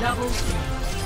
Double kill.